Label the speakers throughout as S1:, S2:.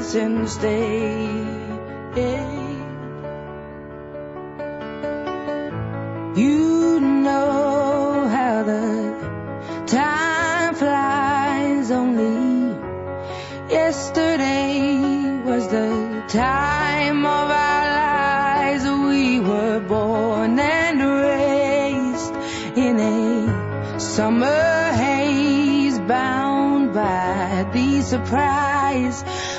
S1: hurts instead. You know how the time flies only yesterday was the time of our lives we were born and raised in a summer haze bound by the surprise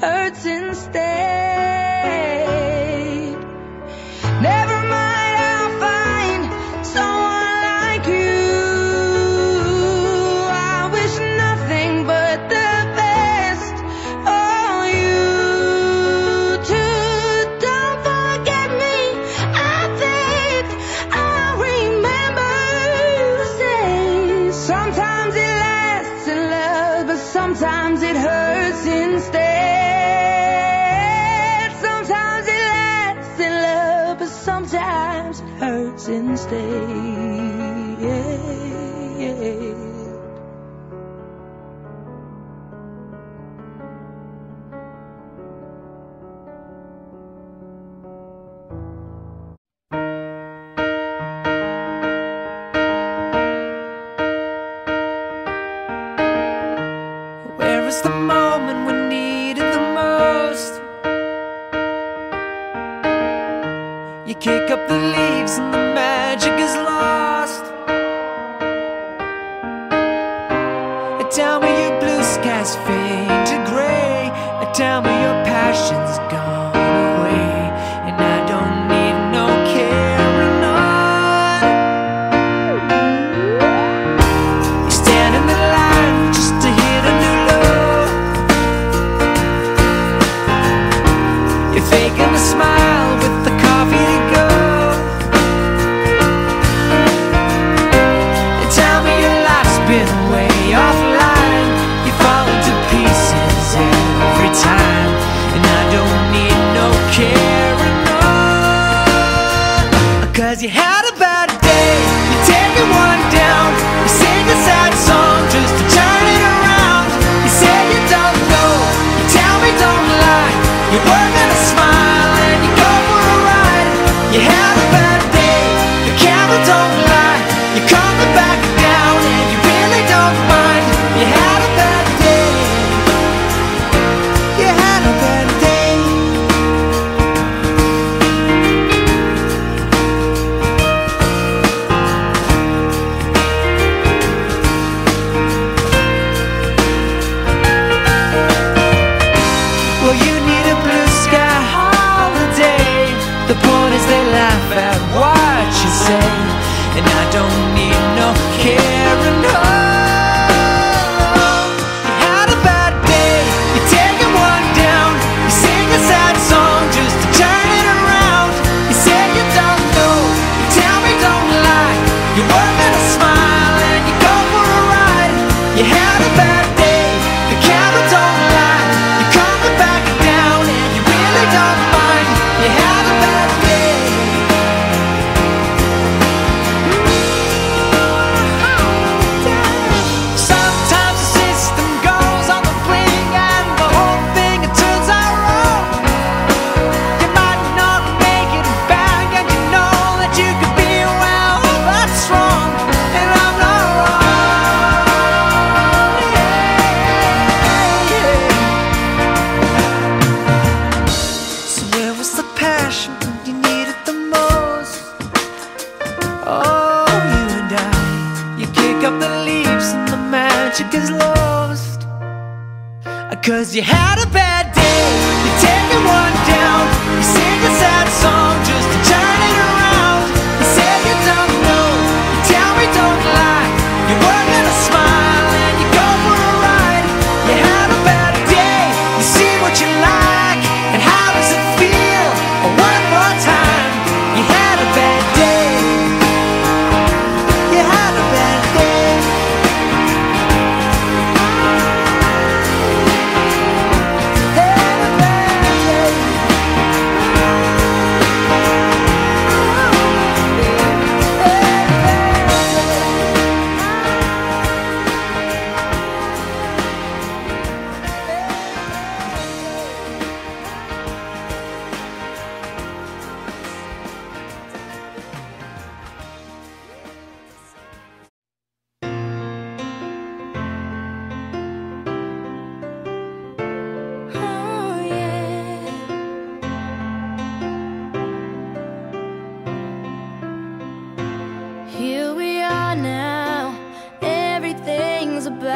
S1: hurts instead. Never
S2: most? You kick up the eyes fade to gray. Now tell me your passion's gone away, and I don't need no care on. You stand in the line just to hit a new low. You're faking a
S3: smile.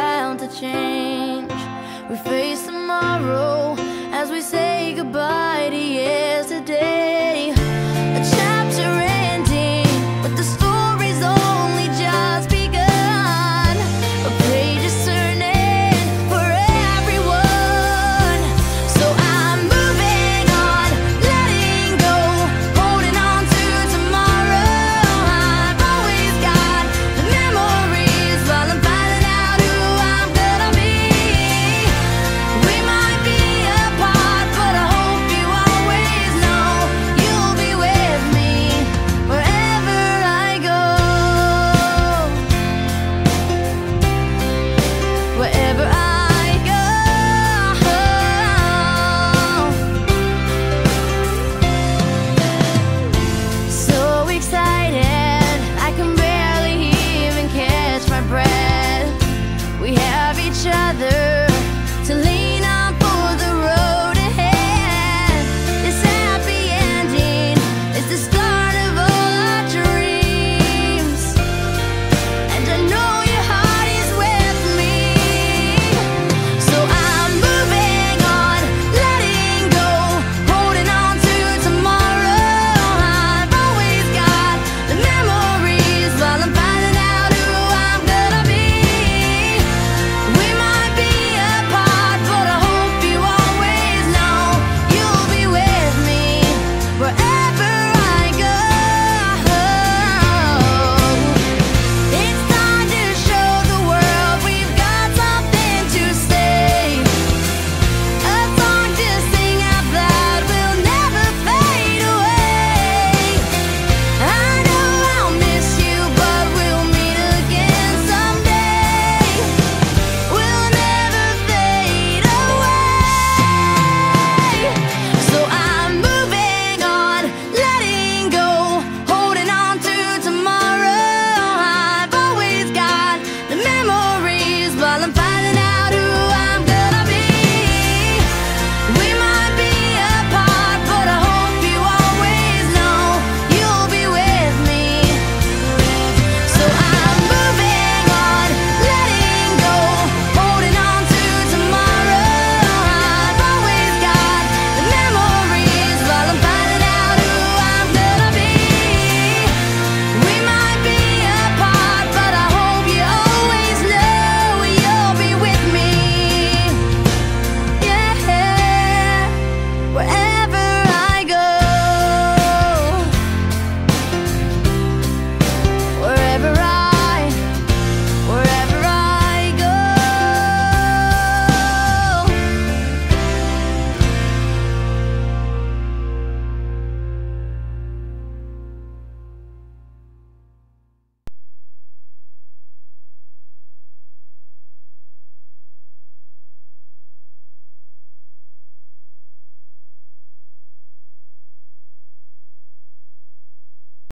S3: bound to change. We face tomorrow as we say goodbye to yesterday.